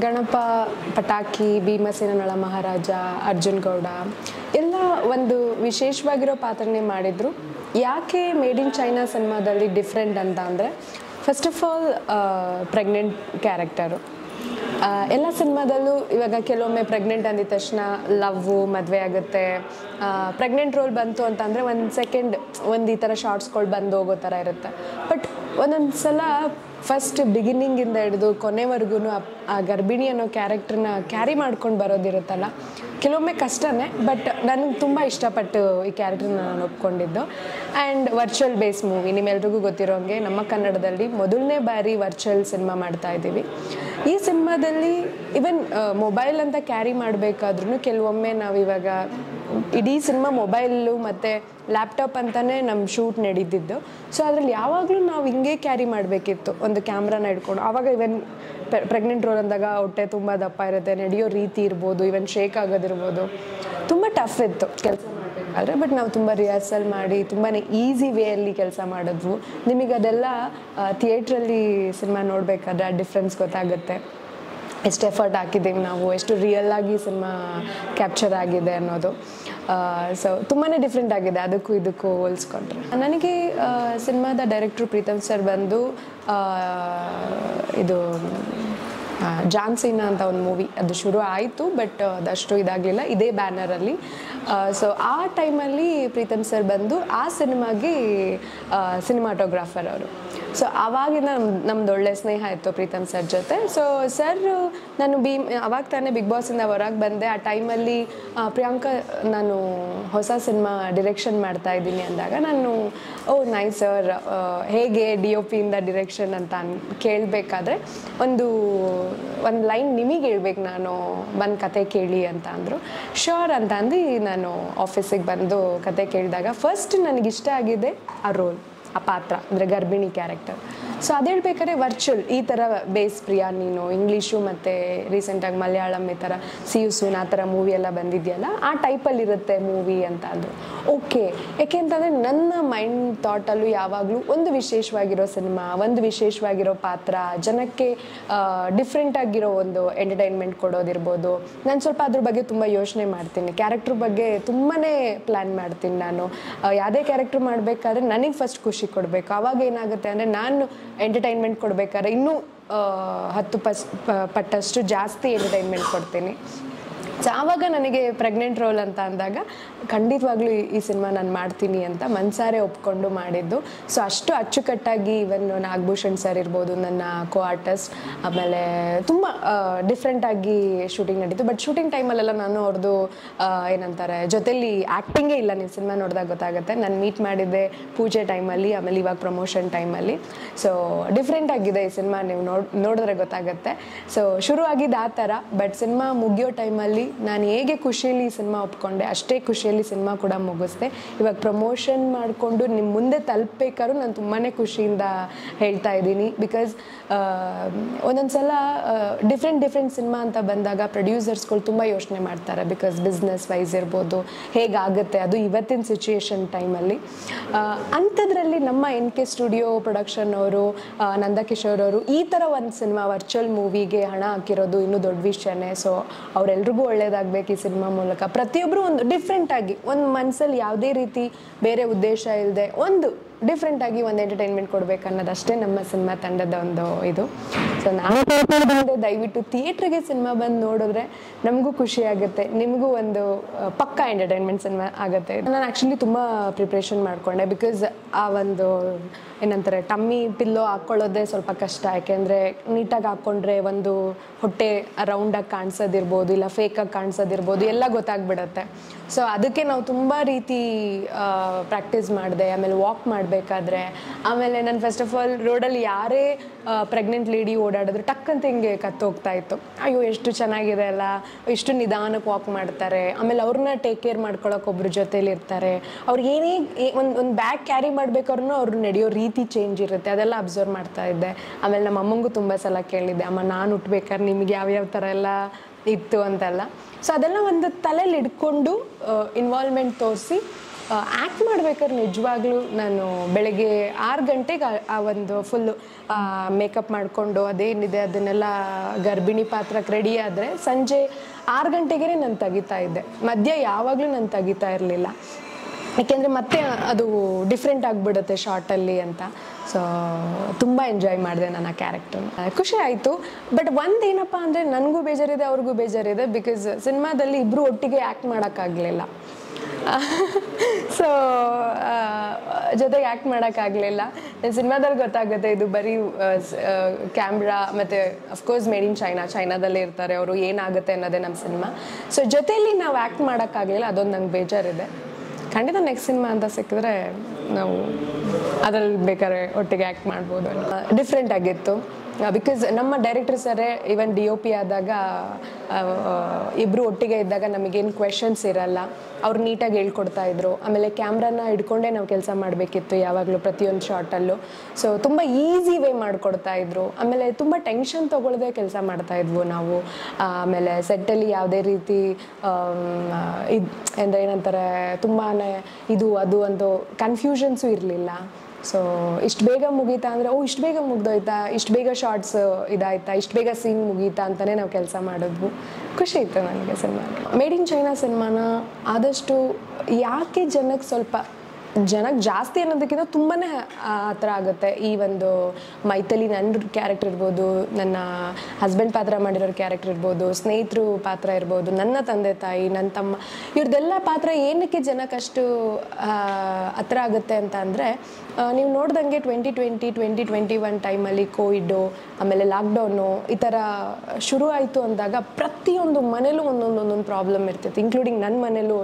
ಗಣಪ, ಪಟಾಕಿ ಭೀಮಸೇನ ನಳ ಮಹಾರಾಜ, ಅರ್ಜುನ್ ಗೌಡ, ಎಲ್ಲ ಒಂದು ವಿಶೇಷವಾಗಿರೋ ಪಾತ್ರನೇ ಮಾಡಿದರು. ಯಾಕೆ ಮೇಡ್ ಇನ್ ಚೈನಾ ಸಿನಿಮಾದಲ್ಲಿ ಡಿಫ್ರೆಂಟ್ ಅಂತ ಅಂದರೆ first of all pregnant character ಎಲ್ಲ ಸಿನಿಮಾದಲ್ಲೂ ಇವಾಗ ಕೆಲವೊಮ್ಮೆ ಪ್ರೆಗ್ನೆಂಟ್ ಅಂದಿದ ತಕ್ಷಣ ಲವ್ವು ಮದುವೆ ಆಗುತ್ತೆ. ಪ್ರೆಗ್ನೆಂಟ್ ರೋಲ್ ಬಂತು ಅಂತಂದರೆ ಒಂದು ಸೆಕೆಂಡ್ ಒಂದು ಈ ಥರ ಶಾರ್ಟ್ಸ್ಗಳು ಬಂದು ಹೋಗೋ ಥರ ಇರುತ್ತೆ. ಬಟ್ ಒಂದೊಂದು ಸಲ ಫಸ್ಟ್ ಬಿಗಿನಿಂಗಿಂದ ಹಿಡಿದು ಕೊನೆವರೆಗೂ ಆ ಗರ್ಭಿಣಿ ಅನ್ನೋ ಕ್ಯಾರೆಕ್ಟ್ರನ್ನ ಕ್ಯಾರಿ ಮಾಡ್ಕೊಂಡು ಬರೋದಿರುತ್ತಲ್ಲ. ಕೆಲವೊಮ್ಮೆ ಕಷ್ಟನೇ ಬಟ್ ನನಗೆ ತುಂಬ ಇಷ್ಟಪಟ್ಟು ಈ ಕ್ಯಾರೆಕ್ಟರ್ನ ನಾನು ಒಪ್ಕೊಂಡಿದ್ದು. ಆ್ಯಂಡ್ ವರ್ಚುವಲ್ ಬೇಸ್ ಮೂವಿ ನಿಮ್ಮೆಲ್ರಿಗೂ ಗೊತ್ತಿರೋಂಗೆ ನಮ್ಮ ಕನ್ನಡದಲ್ಲಿ ಮೊದಲನೇ ಬಾರಿ ವರ್ಚುವಲ್ ಸಿನಿಮಾ ಮಾಡ್ತಾ ಇದ್ದೀವಿ. ಈ ಸಿನಿಮಾದಲ್ಲಿ ಇವನ್ ಮೊಬೈಲ್ ಅಂತ ಕ್ಯಾರಿ ಮಾಡಬೇಕಾದ್ರೂ ಕೆಲವೊಮ್ಮೆ ನಾವು ಇವಾಗ ಇಡೀ ಸಿನಿಮಾ ಮೊಬೈಲು ಮತ್ತು ಲ್ಯಾಪ್ಟಾಪ್ ಅಂತಲೇ ನಮ್ಮ ಶೂಟ್ ನಡೀತಿದ್ದು. ಸೊ ಅದರಲ್ಲಿ ಯಾವಾಗಲೂ ನಾವು ಹಿಂಗೆ ಕ್ಯಾರಿ ಮಾಡಬೇಕಿತ್ತು. ಒಂದು ಕ್ಯಾಮ್ರಾನ ಹಿಡ್ಕೊಂಡು. ಆವಾಗ ಇವನ್ ಪ್ರೆಗ್ನೆಂಟ್ ರೋಲ್ ಅಂದಾಗ ಹೊಟ್ಟೆ ತುಂಬ ದಪ್ಪ ಇರುತ್ತೆ, ನಡೆಯೋ ರೀತಿ ಇರ್ಬೋದು ಇವನ್ ಶೇಕ್ ಆಗೋದಿರ್ಬೋದು. ತುಂಬ ಟಫ್ ಇತ್ತು ಕೆಲಸ ಆದರೆ ಬಟ್ ನಾವು ತುಂಬ ರಿಹರ್ಸಲ್ ಮಾಡಿ ತುಂಬಾ ಈಸಿ ವೇಯಲ್ಲಿ ಕೆಲಸ ಮಾಡಿದ್ವು. ನಿಮಗೆ ಅದೆಲ್ಲ ಥಿಯೇಟ್ರಲ್ಲಿ ಸಿನಿಮಾ ನೋಡಬೇಕಾದ್ರೆ ಆ ಡಿಫ್ರೆನ್ಸ್ ಗೊತ್ತಾಗುತ್ತೆ. ಎಷ್ಟು ಎಫರ್ಟ್ ಹಾಕಿದ್ದೀವಿ ನಾವು, ಎಷ್ಟು ರಿಯಲ್ ಆಗಿ ಸಿನಿಮಾ ಕ್ಯಾಪ್ಚರ್ ಆಗಿದೆ ಅನ್ನೋದು. ಸೊ ತುಂಬಾ ಡಿಫ್ರೆಂಟ್ ಆಗಿದೆ, ಅದಕ್ಕೂ ಇದಕ್ಕೂ ಹೋಲಿಸ್ಕೊಂಡ್ರೆ. ನನಗೆ ಸಿನಿಮಾದ ಡೈರೆಕ್ಟ್ರು ಪ್ರೀತಮ್ ಸರ್ ಬಂದು ಇದು ಜಾನ್ಸೀನಾ ಅಂತ ಒಂದು ಮೂವಿ ಅದು ಶುರು ಆಯಿತು ಬಟ್ ಅದಷ್ಟು ಇದಾಗಲಿಲ್ಲ, ಇದೇ ಬ್ಯಾನರಲ್ಲಿ ಸೊ ಆ ಟೈಮಲ್ಲಿ ಪ್ರೀತಮ್ ಸರ್ ಬಂದು, ಆ ಸಿನಿಮಾಗೆ ಸಿನಿಮಾಟೋಗ್ರಾಫರ್ ಅವರು. ಸೊ ಆವಾಗಿಂದ ನಮ್ದು ಒಳ್ಳೆ ಸ್ನೇಹ ಇತ್ತು ಪ್ರೀತಮ್ ಸರ್ ಜೊತೆ. ಸೊ ಸರ್, ನಾನು ಬಿ ಅವಾಗ ತಾನೇ ಬಿಗ್ ಬಾಸಿಂದ ಹೊರಗೆ ಬಂದೆ. ಆ ಟೈಮಲ್ಲಿ ಪ್ರಿಯಾಂಕಾ, ನಾನು ಹೊಸ ಸಿನಿಮಾ ಡಿರೆಕ್ಷನ್ ಮಾಡ್ತಾ ಇದ್ದೀನಿ ಅಂದಾಗ ನಾನು, ಓ ನೈ ಸರ್ ಹೇಗೆ ಡಿ ಒ ಪಿಯಿಂದ ಡಿರೆಕ್ಷನ್ ಅಂತ ಅನ್, ಕೇಳಬೇಕಾದ್ರೆ ಒಂದು ಒಂದು ಲೈನ್ ನಿಮಗೆ ಹೇಳ್ಬೇಕು ನಾನು ಬಂದು ಕತೆ ಕೇಳಿ ಅಂತ ಅಂದರು. ಶೋರ್ ಅಂತ ಅಂದು ನಾನು ಆಫೀಸಿಗೆ ಬಂದು ಕತೆ ಕೇಳಿದಾಗ ಫಸ್ಟ್ ನನಗಿಷ್ಟ ಆಗಿದೆ ಆ ರೋಲ್ ಆ ಪಾತ್ರ, ಅಂದರೆ ಗರ್ಭಿಣಿ ಕ್ಯಾರೆಕ್ಟರ್ ಸೊ ಅದು ಹೇಳ್ಬೇಕಾದ್ರೆ ವರ್ಚುವಲ್ ಈ ಥರ ಬೇಸ್ ಪ್ರಿಯಾ, ನೀನು ಇಂಗ್ಲೀಷು ಮತ್ತು ರೀಸೆಂಟಾಗಿ ಮಲಯಾಳಂ ಈ ಥರ ಸಿ ಯು ಸೂನ್ ಆ ಥರ ಮೂವಿ ಎಲ್ಲ ಬಂದಿದೆಯಲ್ಲ, ಆ ಟೈಪಲ್ಲಿರುತ್ತೆ ಮೂವಿ ಅಂತ ಅಂದರು ಓಕೆ ಯಾಕೆಂತಂದರೆ ನನ್ನ ಮೈಂಡ್ ಥಾಟಲ್ಲೂ ಯಾವಾಗಲೂ ಒಂದು ವಿಶೇಷವಾಗಿರೋ ಸಿನಿಮಾ ಒಂದು ವಿಶೇಷವಾಗಿರೋ ಪಾತ್ರ, ಜನಕ್ಕೆ ಡಿಫ್ರೆಂಟಾಗಿರೋ ಒಂದು ಎಂಟರ್ಟೈನ್ಮೆಂಟ್ ಕೊಡೋದಿರ್ಬೋದು. ನಾನು ಸ್ವಲ್ಪ ಅದ್ರ ಬಗ್ಗೆ ತುಂಬ ಯೋಚನೆ ಮಾಡ್ತೀನಿ. ಕ್ಯಾರೆಕ್ಟ್ರ್ ಬಗ್ಗೆ ತುಂಬಾ ಪ್ಲ್ಯಾನ್ ಮಾಡ್ತೀನಿ ನಾನು. ಯಾವುದೇ ಕ್ಯಾರೆಕ್ಟ್ರ್ ಮಾಡಬೇಕಾದ್ರೆ ನನಗೆ ಫಸ್ಟ್ ಖುಷಿ ಕೊಡಬೇಕು. ಅವಾಗ ಏನಾಗುತ್ತೆ ಅಂದರೆ ನಾನು ಎಂಟರ್ಟೈನ್ಮೆಂಟ್ ಕೊಡಬೇಕಾದ್ರೆ ಇನ್ನೂ ಹತ್ತು ಪಸ್ ಪಟ್ಟಷ್ಟು ಜಾಸ್ತಿ ಎಂಟರ್ಟೈನ್ಮೆಂಟ್ ಕೊಡ್ತೀನಿ. ಸೊ ಆವಾಗ ನನಗೆ ಪ್ರೆಗ್ನೆಂಟ್ ರೋಲ್ ಅಂತ ಅಂದಾಗ, ಖಂಡಿತವಾಗ್ಲೂ ಈ- ಸಿನಿಮಾ ನಾನು ಮಾಡ್ತೀನಿ ಅಂತ ಮನ್ಸಾರೆ ಒಪ್ಕೊಂಡು ಮಾಡಿದ್ದು. ಸೊ ಅಷ್ಟು ಅಚ್ಚುಕಟ್ಟಾಗಿ ಇವನ್ ನಾಗಭೂಷಣ್ ಸರ್ ಇರ್ಬೋದು, ನನ್ನ ಕೋ ಆರ್ಟಿಸ್ಟ್ ಆಮೇಲೆ ತುಂಬ ಡಿಫ್ರೆಂಟಾಗಿ ಶೂಟಿಂಗ್ ನಡೀತು. ಬಟ್ ಶೂಟಿಂಗ್ ಟೈಮಲ್ಲೆಲ್ಲ ನಾನು ಅವ್ರದ್ದು ಏನಂತಾರೆ, ಜೊತೆಲಿ ಆ್ಯಕ್ಟಿಂಗೇ ಇಲ್ಲ. ನೀವು ಸಿನಿಮಾ ನೋಡಿದಾಗ ಗೊತ್ತಾಗುತ್ತೆ. ನಾನು ಮೀಟ್ ಮಾಡಿದ್ದೆ ಪೂಜೆ ಟೈಮಲ್ಲಿ ಆಮೇಲೆ ಇವಾಗ ಪ್ರಮೋಷನ್ ಟೈಮಲ್ಲಿ ಸೊ ಡಿಫ್ರೆಂಟ್ ಆಗಿದೆ ಈ ಸಿನಿಮಾ ನೀವು ನೋಡ್, ನೋಡಿದ್ರೆ ಗೊತ್ತಾಗುತ್ತೆ. ಸೊ ಶುರು ಆಗಿದ್ದು ಆ ಥರ. ಬಟ್ ಸಿನಿಮಾ ಮುಗಿಯೋ ಟೈಮಲ್ಲಿ ನಾನು ಹೇಗೆ ಖುಷಿಯಲ್ಲಿ ಈ ಸಿನಿಮಾ ಒಪ್ಕೊಂಡೆ, ಅಷ್ಟೇ ಖುಷಿಯಲ್ಲಿ ಸಿನಿಮಾ ಕೂಡ ಮುಗಿಸ್ದೆ. ಇವಾಗ ಪ್ರಮೋಷನ್ ಮಾಡಿಕೊಂಡು ನಿಮ್ಮ ಮುಂದೆ ತಲುಪಬೇಕಾದ್ರೂ ನಾನು ತುಂಬಾ ಖುಷಿಯಿಂದ ಹೇಳ್ತಾ ಇದ್ದೀನಿ. ಬಿಕಾಸ್ ಒಂದೊಂದು ಸಲ ಡಿಫ್ರೆಂಟ್ ಡಿಫ್ರೆಂಟ್ ಸಿನಿಮಾ ಅಂತ ಬಂದಾಗ ಪ್ರೊಡ್ಯೂಸರ್ಸ್ಗಳು ತುಂಬ ಯೋಚನೆ ಮಾಡ್ತಾರೆ. ಬಿಕಾಸ್ ಬಿಸ್ನೆಸ್ ವೈಸ್ ಇರ್ಬೋದು, ಹೇಗಾಗುತ್ತೆ, ಅದು ಇವತ್ತಿನ ಸಿಚುಯೇಷನ್ ಟೈಮಲ್ಲಿ ಅಂಥದ್ರಲ್ಲಿ ನಮ್ಮ ಎನ್ ಕೆ ಸ್ಟುಡಿಯೋ ಪ್ರೊಡಕ್ಷನ್ ಅವರು ನಂದಕಿಶೋರ್ ಅವರು ಈ ಥರ ಒಂದು ಸಿನಿಮಾ ವರ್ಚುವಲ್ ಮೂವಿಗೆ ಹಣ ಹಾಕಿರೋದು ಇನ್ನೂ ದೊಡ್ಡ ವಿಷಯನೇ. ಸೊ ಅವರೆಲ್ರಿಗೂ ಒಳ್ಳೇದಾಗಬೇಕು ಈ ಸಿನಿಮಾ ಮೂಲಕ. ಪ್ರತಿಯೊಬ್ಬರು ಒಂದು ಡಿಫ್ರೆಂಟಾಗಿ ಒಂದು ಮನಸ್ಸಲ್ಲಿ ಯಾವುದೇ ರೀತಿ ಬೇರೆ ಉದ್ದೇಶ ಇಲ್ಲದೆ ಒಂದು ಡಿಫ್ರೆಂಟ್ ಆಗಿ ಒಂದು ಎಂಟರ್ಟೈನ್ಮೆಂಟ್ ಕೊಡ್ಬೇಕು ಅನ್ನೋದಷ್ಟೇ ನಮ್ಮ ಸಿನಿಮಾ ತಂಡದ ಒಂದು ಇದು. ಸೊ ನಾನು ದಯವಿಟ್ಟು ಥಿಯೇಟ್ರಿಗೆ ಸಿನಿಮಾ ಬಂದು ನೋಡಿದ್ರೆ ನಮಗೂ ಖುಷಿ ಆಗುತ್ತೆ, ನಿಮಗೂ ಒಂದು ಪಕ್ಕಾ ಎಂಟರ್ಟೈನ್ಮೆಂಟ್ ಸಿನಿಮಾ ಆಗುತ್ತೆ. ನಾನು ಆ್ಯಕ್ಚುಲಿ ತುಂಬ ಪ್ರಿಪ್ರೇಷನ್ ಮಾಡಿಕೊಂಡೆ ಬಿಕಾಸ್ ಆ ಒಂದು, ಏನಂತಾರೆ ಟಮ್ಮಿ ಪಿಲ್ಲೋ ಹಾಕ್ಕೊಳ್ಳೋದೇ ಸ್ವಲ್ಪ ಕಷ್ಟ. ಯಾಕೆಂದರೆ ನೀಟಾಗಿ ಹಾಕ್ಕೊಂಡ್ರೆ ಒಂದು ಹೊಟ್ಟೆ ರೌಂಡಾಗಿ ಕಾಣಿಸೋದಿರ್ಬೋದು, ಇಲ್ಲ ಫೇಕಾಗಿ ಕಾಣಿಸೋದಿರ್ಬೋದು, ಎಲ್ಲ ಗೊತ್ತಾಗ್ಬಿಡುತ್ತೆ. ಸೊ ಅದಕ್ಕೆ ನಾವು ತುಂಬ ರೀತಿ ಪ್ರಾಕ್ಟೀಸ್ ಮಾಡಿದೆ, ಆಮೇಲೆ ವಾಕ್ ಮಾಡಬೇಕಾದ್ರೆ ಆಮೇಲೆ ನಾನು ಫಸ್ಟ್ ಆಫ್ ಆಲ್ ರೋಡಲ್ಲಿ ಯಾರೇ ಪ್ರೆಗ್ನೆಂಟ್ ಲೇಡಿ ಓಡಾಡಿದ್ರು ಟಕ್ಕಂತ ಹಿಂಗೆ ಕತ್ತೋಗ್ತಾ ಇತ್ತು. ಅಯ್ಯೋ, ಎಷ್ಟು ಚೆನ್ನಾಗಿದೆ ಅಲ್ಲ ಎಷ್ಟು ನಿಧಾನಕ್ಕೆ ವಾಕ್ ಮಾಡ್ತಾರೆ. ಆಮೇಲೆ ಅವ್ರನ್ನ ಟೇಕ್ ಕೇರ್ ಮಾಡ್ಕೊಳಕ್ಕೆ ಒಬ್ರು ಜೊತೇಲಿ ಇರ್ತಾರೆ. ಅವ್ರು ಏನೇ ಒಂದು ಒಂದು ಬ್ಯಾಗ್ ಕ್ಯಾರಿ ಮಾಡ್ಬೇಕಾದ್ರೂ ಅವ್ರು ನಡೆಯೋ ರೀತಿ ಚೇಂಜ್ ಇರುತ್ತೆ. ಅದೆಲ್ಲ ಅಬ್ಸರ್ವ್ ಮಾಡ್ತಾ ಇದ್ದೆ. ಆಮೇಲೆ ನಮ್ಮ ಅಮ್ಮಂಗೂ ತುಂಬ ಸಲ ಕೇಳಿದ್ದೆ, ಅಮ್ಮ, ನಾನು ಹುಟ್ಟಬೇಕಾದ್ರೆ ನಿಮಗೆ ಯಾವ್ಯಾವ ಥರ ಎಲ್ಲ ಇತ್ತು ಅಂತೆಲ್ಲ. ಸೊ ಅದೆಲ್ಲ ಒಂದು ತಲೆಯಲ್ಲಿ ಇಟ್ಕೊಂಡು ಇನ್ವಾಲ್ವ್ಮೆಂಟ್ ತೋರಿಸಿ ಆ್ಯಕ್ಟ್ ಮಾಡ್ಬೇಕಾದ್ರೆ ನಿಜವಾಗ್ಲೂ ನಾನು ಬೆಳಗ್ಗೆ ಆರು ಗಂಟೆಗೆ ಆ- ಆ ಒಂದು ಫುಲ್ಲು ಮೇಕಪ್ ಮಾಡಿಕೊಂಡು ಅದೇನಿದೆ ಅದನ್ನೆಲ್ಲ ಗರ್ಭಿಣಿ ಪಾತ್ರಕ್ಕೆ ರೆಡಿ ಆದರೆ ಸಂಜೆ ಆರು ಗಂಟೆಗೆ ನಾನು ತೆಗಿತಾ ಇದ್ದೆ. ಮಧ್ಯ ಯಾವಾಗಲೂ ನಾನು ತೆಗಿತಾ ಇರಲಿಲ್ಲ. ಯಾಕೆಂದರೆ ಮತ್ತೆ ಅದು ಡಿಫ್ರೆಂಟ್ ಆಗಿಬಿಡುತ್ತೆ ಶಾರ್ಟಲ್ಲಿ ಅಂತ. ಸೊ ತುಂಬ ಎಂಜಾಯ್ ಮಾಡಿದೆ ನನ್ನ ಕ್ಯಾರೆಕ್ಟರ್ನ ಖುಷಿ ಆಯಿತು. ಬಟ್ ಒಂದು ಏನಪ್ಪ ಅಂದರೆ ನನಗೂ ಬೇಜಾರಿದೆ, ಅವ್ರಿಗೂ ಬೇಜಾರಿದೆ ಬಿಕಾಸ್ ಸಿನಿಮಾದಲ್ಲಿ ಇಬ್ಬರು ಒಟ್ಟಿಗೆ ಆ್ಯಕ್ಟ್ ಮಾಡೋಕ್ಕಾಗಲಿಲ್ಲ ಸೊ ಜೊತೆಗೆ ಆ್ಯಕ್ಟ್ ಮಾಡೋಕ್ಕಾಗಲಿಲ್ಲ ಸಿನಿಮಾದಲ್ಲಿ ಗೊತ್ತಾಗುತ್ತೆ, ಇದು ಬರೀ ಕ್ಯಾಮ್ರಾ ಮತ್ತು of course made in China ಚೈನಾದಲ್ಲೇ ಇರ್ತಾರೆ ಅವರು, ಏನಾಗುತ್ತೆ ಅನ್ನೋದೇ ನಮ್ಮ ಸಿನಿಮಾ. ಸೊ ಜೊತೆಯಲ್ಲಿ ನಾವು ಆ್ಯಕ್ಟ್ ಮಾಡೋಕ್ಕಾಗಲಿಲ್ಲ ಅದೊಂದು ನಂಗೆ ಬೇಜಾರಿದೆ. ಖಂಡಿತ ನೆಕ್ಸ್ಟ್ ಸಿನಿಮಾ ಅಂತ ಸಿಕ್ಕಿದ್ರೆ ನಾವು ಅದರಲ್ಲಿ ಬೇಕಾದ್ರೆ ಒಟ್ಟಿಗೆ ಆ್ಯಕ್ಟ್ ಮಾಡ್ಬೋದು ಡಿಫ್ರೆಂಟ್ ಆಗಿತ್ತು. ಬಿಕಾಸ್ ನಮ್ಮ ಡೈರೆಕ್ಟರ್ ಸರೇ ಈವನ್ ಡಿ ಒ ಪಿ ಆದಾಗ ಇಬ್ಬರು ಒಟ್ಟಿಗೆ ಇದ್ದಾಗ ನಮಗೇನು ಕ್ವೆಶನ್ಸ್ ಇರಲ್ಲ. ಅವ್ರು ನೀಟಾಗಿ ಹೇಳ್ಕೊಡ್ತಾ ಇದ್ರು. ಆಮೇಲೆ ಕ್ಯಾಮ್ರಾನ ಹಿಡ್ಕೊಂಡೇ ನಾವು ಕೆಲಸ ಮಾಡಬೇಕಿತ್ತು ಯಾವಾಗಲೂ ಪ್ರತಿಯೊಂದು ಶಾರ್ಟಲ್ಲೂ ಸೊ ತುಂಬ ಈಸಿ ವೇ ಮಾಡಿಕೊಡ್ತಾ ಇದ್ರು. ಆಮೇಲೆ ತುಂಬ ಟೆನ್ಷನ್ ತೊಗೊಳ್ದೆ ಕೆಲಸ ಮಾಡ್ತಾ ಇದ್ವು ನಾವು. ಆಮೇಲೆ ಸೆಟ್ಟಲ್ಲಿ ಯಾವುದೇ ರೀತಿ ಇದು, ಅಂದರೆ ಏನಂತಾರೆ ತುಂಬಾ ಇದು, ಅದು ಒಂದು ಕನ್ಫ್ಯೂಷನ್ಸು ಇರಲಿಲ್ಲ. ಸೊ ಇಷ್ಟು ಬೇಗ ಮುಗೀತಾ ಅಂದರೆ, ಓ, ಇಷ್ಟು ಬೇಗ ಮುಗ್ದೋಯ್ತಾ, ಇಷ್ಟು ಬೇಗ ಶಾರ್ಟ್ಸ್ ಇದಾಯ್ತಾ, ಇಷ್ಟು ಬೇಗ ಸೀನ್ ಮುಗೀತಾ ಅಂತಲೇ ನಾವು ಕೆಲಸ ಮಾಡಿದ್ವು. ಖುಷಿ ಇತ್ತು ನನಗೆ ಸಿನಿಮಾ ಮೇಡ್ ಇನ್ ಚೈನಾ ಸಿನಿಮಾನ ಆದಷ್ಟು ಯಾಕೆ ಜನಕ್ಕೆ ಸ್ವಲ್ಪ ಜನಕ್ಕೆ ಜಾಸ್ತಿ ಅನ್ನೋದಕ್ಕಿಂತ ತುಂಬಾ ಹತ್ರ ಆಗುತ್ತೆ. ಈ ಒಂದು ಮೈತಲಿ ನನ್ನ ಕ್ಯಾರೆಕ್ಟರ್ ಇರ್ಬೋದು, ನನ್ನ ಹಸ್ಬೆಂಡ್ ಪಾತ್ರ ಮಾಡಿರೋ ಕ್ಯಾರೆಕ್ಟರ್ ಇರ್ಬೋದು, ಸ್ನೇಹಿತರು ಪಾತ್ರ ಇರ್ಬೋದು, ನನ್ನ ತಂದೆ ತಾಯಿ ನನ್ನ ತಮ್ಮ, ಇವ್ರದ್ದೆಲ್ಲ ಪಾತ್ರ ಏನಕ್ಕೆ ಜನಕ್ಕಷ್ಟು ಹತ್ರ ಆಗುತ್ತೆ ಅಂತ ಅಂದರೆ ನೀವು ನೋಡ್ದಂಗೆ twenty twenty twenty twenty one ಟೈಮಲ್ಲಿ ಕೋವಿಡು ಆಮೇಲೆ ಲಾಕ್ಡೌನು ಈ ಥರ ಶುರು ಆಯಿತು ಅಂದಾಗ ಪ್ರತಿಯೊಂದು ಮನೇಲೂ ಒಂದೊಂದು ಒಂದೊಂದು ಪ್ರಾಬ್ಲಮ್ ಇರ್ತಿತ್ತು ಇನ್ಕ್ಲೂಡಿಂಗ್ ನನ್ನ ಮನೇಲೂ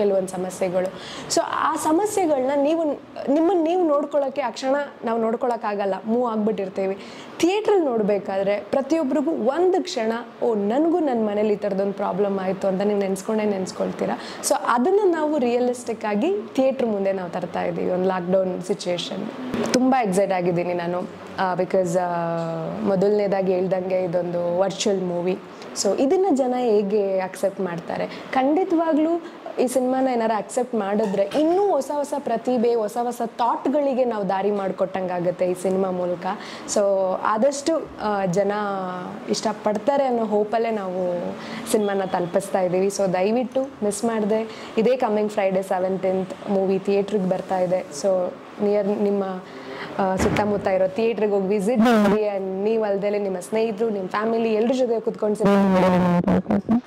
ಕೆಲವೊಂದು ಸಮಸ್ಯೆಗಳು. ಸೊ ಆ ಸಮಸ್ಯೆಗಳನ್ನ ನೀವು, ನಿಮ್ಮನ್ನು ನೀವು ನೋಡ್ಕೊಳ್ಳೋಕ್ಕೆ ಆ ಕ್ಷಣ ನಾವು ನೋಡ್ಕೊಳ್ಳೋಕ್ಕಾಗಲ್ಲ. ಮೂವ್ ಆಗ್ಬಿಟ್ಟಿರ್ತೀವಿ. ಥಿಯೇಟ್ರಲ್ಲಿ ನೋಡಬೇಕಾದ್ರೆ ಪ್ರತಿಯೊಬ್ಬರಿಗೂ ಒಂದು ಕ್ಷಣ, ಓ, ನನಗೂ ನನ್ನ ಮನೇಲಿ ಈ ಥರದೊಂದು ಪ್ರಾಬ್ಲಮ್ ಆಯಿತು ಅಂತ ನೀವು ನೆನೆಸ್ಕೊಂಡೇ ನೆನೆಸ್ಕೊಳ್ತೀರಾ? ಸೊ ಅದನ್ನು ನಾವು ರಿಯಲಿಸ್ಟಿಕ್ ಆಗಿ ಥಿಯೇಟ್ರ್ ಮುಂದೆ ನಾವು ತರ್ತಾ ಇದ್ದೀವಿ ಒಂದು ಲಾಕ್ಡೌನ್ ಸಿಚುಯೇಷನ್ ತುಂಬ ಎಕ್ಸೈಟ್ ಆಗಿದ್ದೀನಿ ನಾನು. ಬಿಕಾಸ್ ಮೊದಲನೇದಾಗಿ ಹೇಳ್ದಂಗೆ ಇದೊಂದು ವರ್ಚುವಲ್ ಮೂವಿ ಸೊ ಇದನ್ನು ಜನ ಹೇಗೆ ಅಕ್ಸೆಪ್ಟ್ ಮಾಡ್ತಾರೆ? ಖಂಡಿತವಾಗ್ಲೂ ಈ ಸಿನಿಮಾನ ಏನಾರು ಅಕ್ಸೆಪ್ಟ್ ಮಾಡಿದ್ರೆ ಇನ್ನೂ ಹೊಸ ಹೊಸ ಪ್ರತಿಭೆ, ಹೊಸ ಹೊಸ ಥಾಟ್ಗಳಿಗೆ ನಾವು ದಾರಿ ಮಾಡಿಕೊಟ್ಟಂಗಾಗುತ್ತೆ ಈ ಸಿನಿಮಾ ಮೂಲಕ. ಸೊ ಆದಷ್ಟು ಜನ ಇಷ್ಟಪಡ್ತಾರೆ ಅನ್ನೋ ಹೋಪಲ್ಲೇ ನಾವು ಸಿನಿಮಾನ ತಲುಪಿಸ್ತಾ ಇದ್ದೀವಿ. ಸೊ ದಯವಿಟ್ಟು ಮಿಸ್ ಮಾಡಿದೆ. ಇದೇ ಕಮ್ಮಿಂಗ್ ಫ್ರೈಡೆ ಸೆವೆಂಟೀನ್ತ್ ಮೂವಿ ಥಿಯೇಟ್ರಿಗೆ ಬರ್ತಾ ಇದೆ. ಸೊ ನಿಯರ್ ನಿಮ್ಮ ಸುತ್ತಮುತ್ತ ಇರೋ ಥಿಯೇಟ್ರಿಗೆ ಹೋಗಿ ವಿಸಿಟ್ ಮಾಡಿ ನೀವು ಅಲ್ದೇ ನಿಮ್ಮ ಸ್ನೇಹಿತರು ನಿಮ್ಮ ಫ್ಯಾಮಿಲಿ ಎಲ್ಲರ ಜೊತೆ ಕುತ್ಕೊಂಡು ಸಿನಿಮಾ